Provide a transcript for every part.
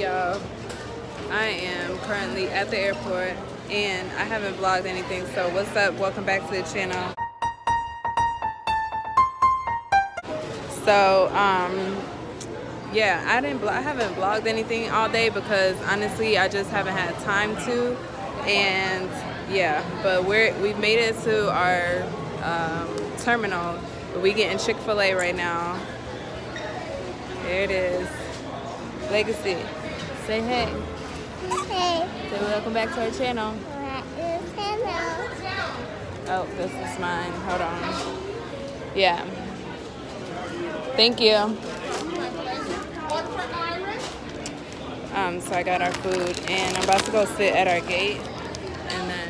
y'all. I am currently at the airport and I haven't vlogged anything. So what's up? Welcome back to the channel. So, um, yeah, I didn't. I haven't vlogged anything all day because honestly, I just haven't had time to. And yeah, but we're we've made it to our um, terminal. We getting Chick Fil A right now. There it is. Legacy. Say hey. Hey, Say welcome back to our channel. hello. Oh, this is mine. Hold on. Yeah. Thank you. Um, so I got our food and I'm about to go sit at our gate and then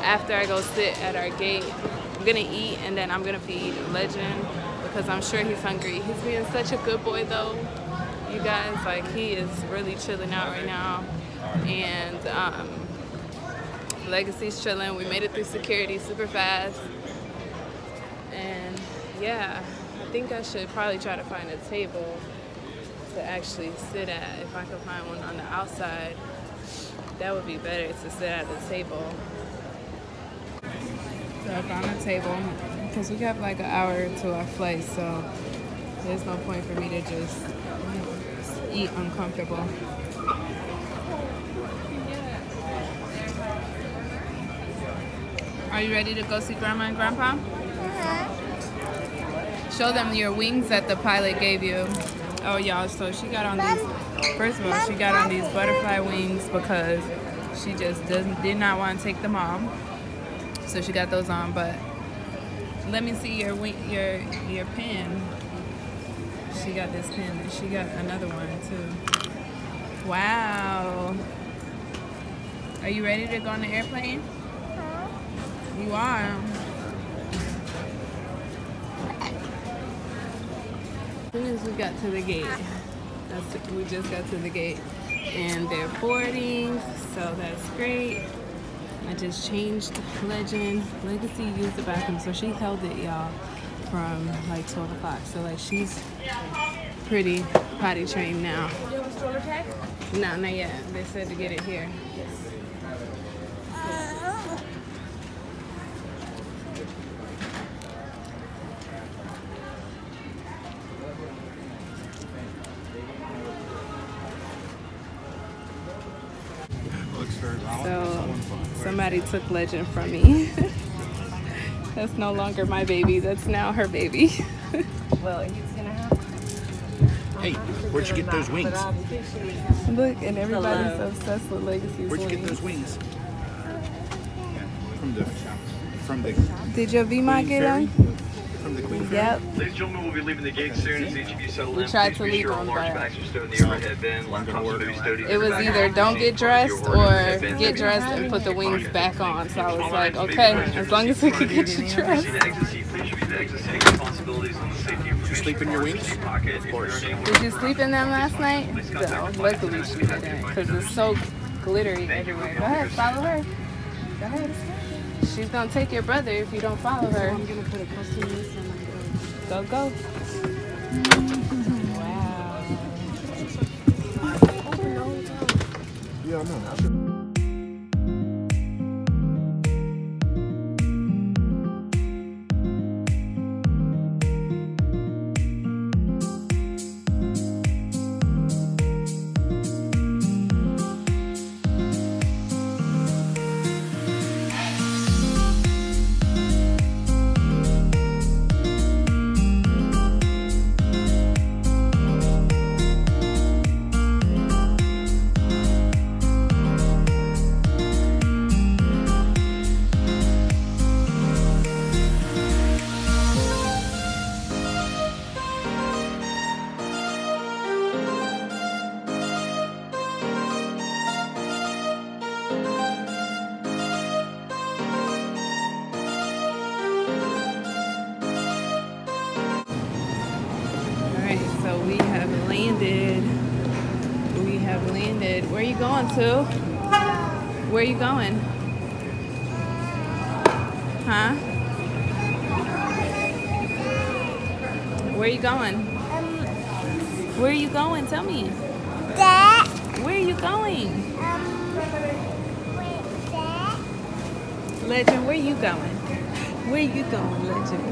after I go sit at our gate, I'm gonna eat and then I'm gonna feed Legend because I'm sure he's hungry. He's being such a good boy though. You guys, like he is really chilling out right now. And um, Legacy's chilling. We made it through security super fast. And yeah, I think I should probably try to find a table to actually sit at. If I could find one on the outside, that would be better to sit at the table. So I found a table because we have like an hour to our flight, so there's no point for me to just just eat uncomfortable. Are you ready to go see Grandma and Grandpa? Uh-huh. Show them your wings that the pilot gave you. Oh, y'all, so she got on these, first of all, she got on these butterfly wings because she just doesn't, did not want to take them off. So she got those on, but let me see your wing, your, your pen. She got this pen and she got another one too. Wow. Are you ready to go on the airplane? You are. As soon as we got to the gate, that's we just got to the gate, and they're boarding, so that's great. I just changed Legend. Legacy used the bathroom, so she held it, y'all, from like 12 o'clock. So like she's pretty potty trained now. No, not yet. They said to get it here. So somebody took Legend from me. That's no longer my baby. That's now her baby. Well, he's gonna have. Hey, where'd you get those wings? Look, and everybody's obsessed with Legacy's Where'd you get wings. those wings? From the shop. from the Did your VMOT Queen get Ferry? On? From the Queen Ferry? Yep. Ladies and gentlemen, we'll be leaving the gate soon as each of you settle We in. tried Please to be leave sure all large bags are stowed in the overhead bin. Laptops will be stowed in It was the back either of the don't get dressed or get dressed and put the wings back on. So I was like, okay, as long as we can get you dressed. Proceed to exit seat, please review the exit seating responsibilities on the safety information sleep in your wings? seat pocket. If course. you're Did you sleep in them last night? No, luckily she didn't, because it's so glittery everywhere. Go ahead, follow her. Go ahead. She's gonna take your brother if you don't follow her. I'm gonna put a custom Go, go. Wow. Yeah, I know. Have landed. Where are you going to? Where are you going? Huh? Where are you going? Where are you going? Tell me. Dad. Where are you going? Um. Legend, where you going? Where you going, Legend?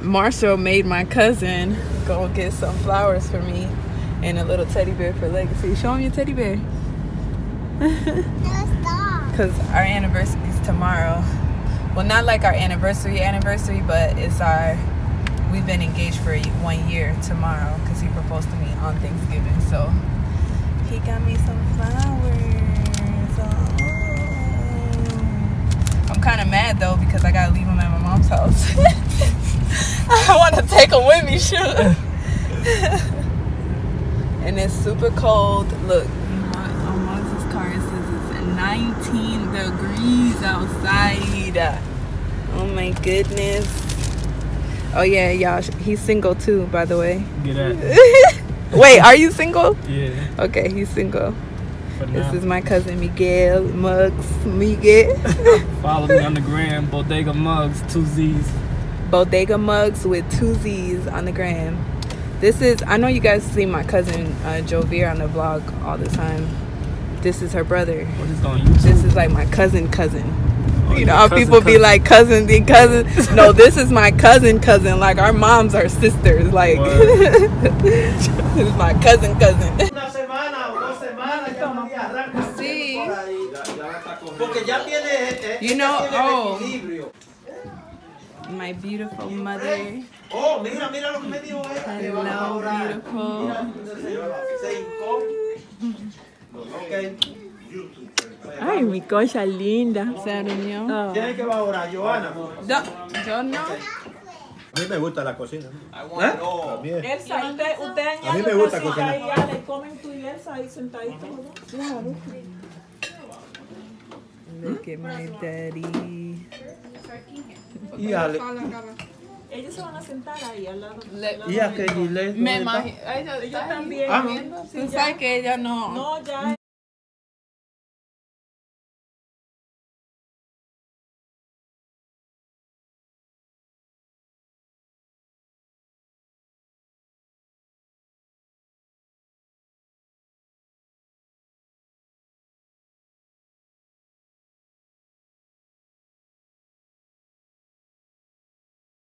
Marshall made my cousin go get some flowers for me and a little teddy bear for Legacy. Show him your teddy bear. Because our anniversary is tomorrow. Well, not like our anniversary anniversary, but it's our, we've been engaged for one year tomorrow because he proposed to me on Thanksgiving. So he got me some flowers. Oh. I'm kind of mad though because I got to leave them at my mom's house. I want to take them with me, sure. and it's super cold. Look, on Moses' car it says it's 19 degrees outside. Oh my goodness. Oh yeah, y'all. He's single too, by the way. Get that. Wait, are you single? Yeah. Okay, he's single. This is my cousin Miguel Mugs. Miguel. Follow me on the gram, Bodega Mugs, two Z's. Bodega Mugs with two Z's on the gram. This is, I know you guys see my cousin uh, Jovier on the vlog all the time. This is her brother. What is on YouTube? This is like my cousin cousin. Oh, You know cousin, people be like cousin and cousin. No, this is my cousin cousin. Like our moms are sisters. Like this is my cousin cousin. You know, oh. My beautiful mother. Oh, mira, mira lo que me vamos a Hello, beautiful. Ay, mi cosa linda. Se arruinó. ¿Quién que va a orar? Joana. Yo, yo no. A mí me gusta la cocina. ¿Eh? También. Elsa, usted, usted A mí me gusta cocinar. ahí, ya le comen tú y Elsa ahí sentaditos. ¿no? Look at my daddy. Y Ale. Ellos se van a sentar ahí al lado. Y aquel también. Ah, Tú sabes que ella no. No, ya